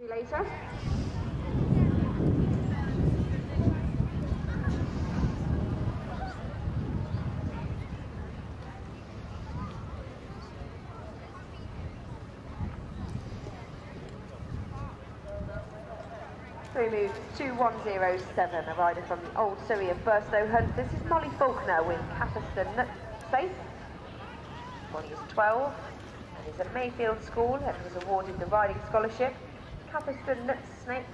We move 2107, a rider from the Old Surrey of Burstow Hunt. This is Molly Faulkner with Capaston Safe. Molly is 12 and is at Mayfield School and was awarded the riding scholarship. Capaston Nut Snake,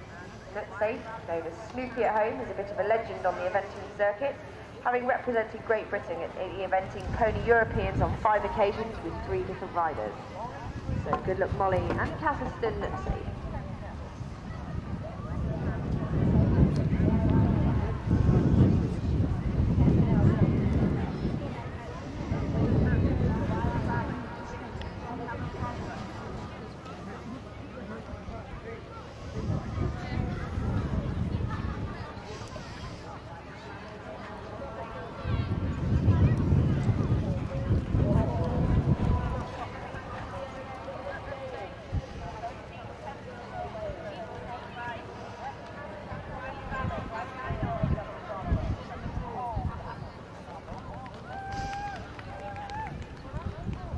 Nut Safe, known as Snoopy at home, is a bit of a legend on the eventing circuit, having represented Great Britain at the eventing Pony Europeans on five occasions with three different riders. So good luck Molly and Capaston Nut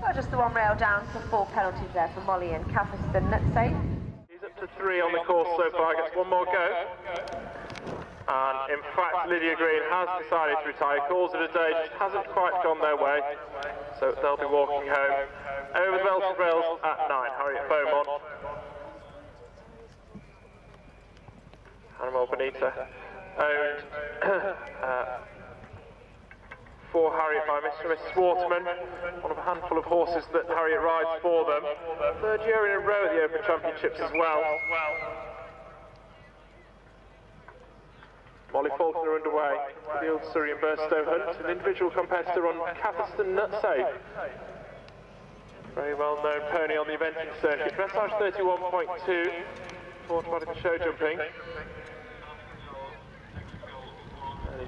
Safe. Oh, just the one rail down for four penalties there for Molly and Capaston Nutsafe. He's up to three on the course so far, gets one more go. And in fact, Lydia Green has decided to retire. Calls it a day, just hasn't quite gone their way. So they'll be walking home. Over the Belted Rails at nine, Harriet Beaumont. Animal Bonita. Owned uh, for Harriet by Mr. and Mrs. Waterman, one of a handful of horses that Harriet rides for them. Third year in a row at the Open Championships as well. Molly Faulkner underway for the Old Surrey and Burstow Hunt, an individual competitor on Catherstone Nutsafe. Very well known pony on the eventing circuit. Dressage 31.2 for automatic show jumping.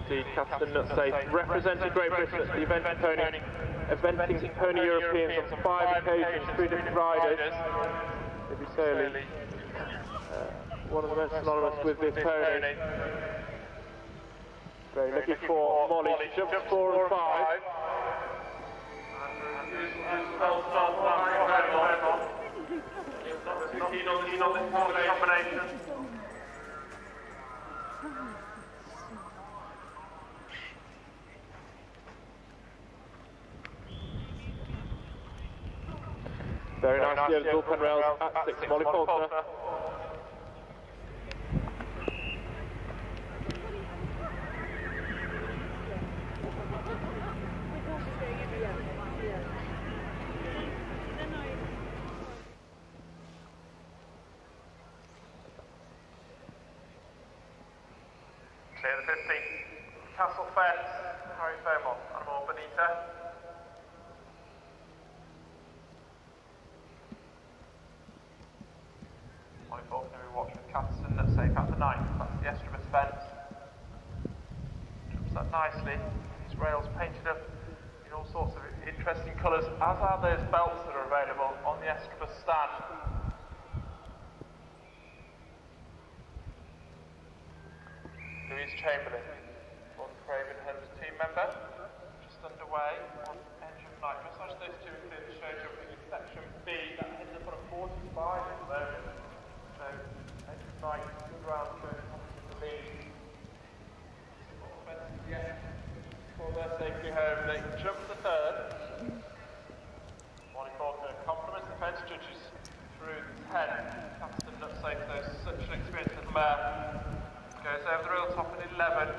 Indeed, Catherine Nutsafe represented Great Britain at the eventing pony, eventing pony Europeans on five occasions, three different riders. Maybe uh, one of the most synonymous with this pony. Very lucky for Molly, she four and five. Very nicely over the bullpen rails at six, Molly Faulkner. Clear the 50. Castle Fence, Harry Beaumont, Animal Bonita. Molly Faulkner, we watch with Catterson, that's safe at the ninth. That's the Estrabus fence. Jumps that nicely. These rails painted up in all sorts of interesting colours, as are those belts that are available on the Estrabus stand. Louise Chamberlain, Gordon Craven Hunt team member, just underway on engine night. Massage those two include the show jumping in section B, that ends up on a 45 at the moment. So, engine good round to the lead. Yes, for their safety home, they jump the third. Morning Faulkner compliments the fence judges through 10. Captain Nutsafe, though, such an experienced little mare. Goes over the rail top at 11.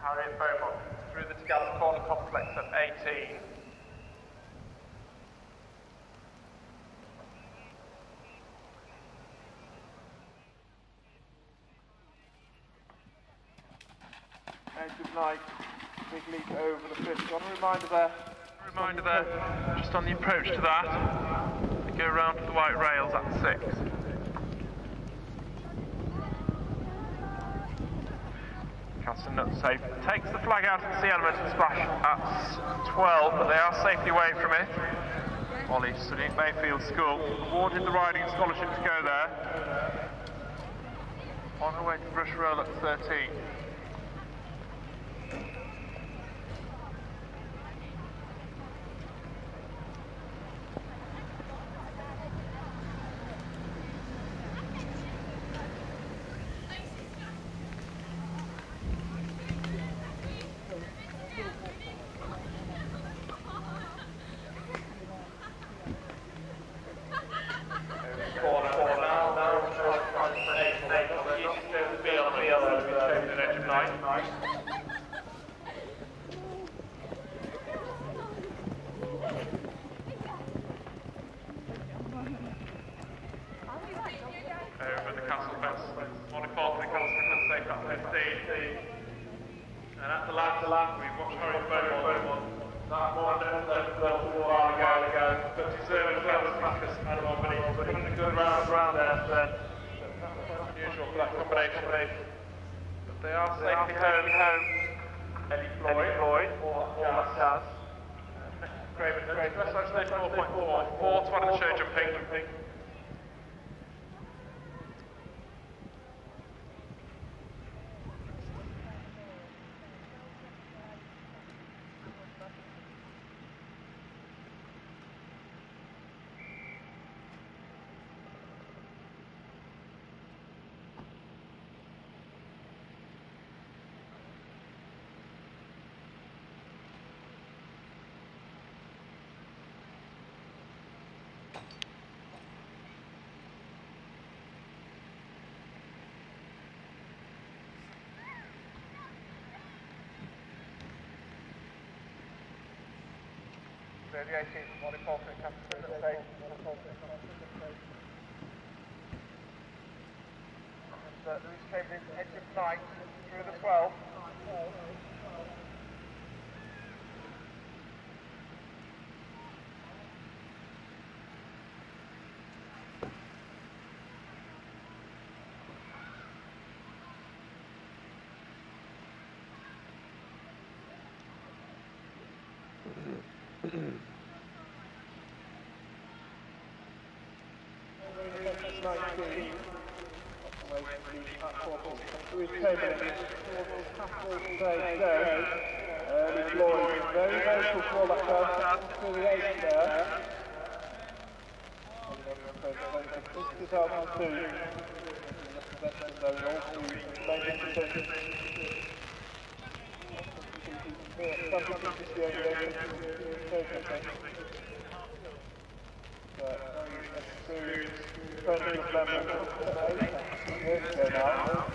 Harriet Beaumont through the Tagalog Corner complex at 18. Night, big leap over the fifth. Got a reminder there. Reminder there, just on the approach to that. They go around to the white rails at six. Castle Nut safe. Takes the flag out of the sea element and splash at 12, but they are safely away from it. Ollie studying at Mayfield School, awarded the riding scholarship to go there. On her way to Brush Roll at 13. corner, corner, now, now, on eight, eight, on the east, the field, field, and we changed an edge of nine. The castle fence, Monica Falk, the castle fence, safe at 15. And at the last, the last, we've watched Harry that one that that that a while ago, ago, but deserving practice animal, but he's putting a good round round there, so unusual for that combination. But they are safely home, home. Eddie Floyd, Floyd, or Jazz, Jazz. Craven, Craven, that's actually 4.4, fourth one in the show jumping. So the 18th, Molly Faulkner comes through the stage. And uh, Louise Chamberlain, edge of 9, through the 12. Early Floyd, very vocal for that first to the eight there. This is out two. Representing those all two main positions. Some people just the only to Frederick Clemens, Frederick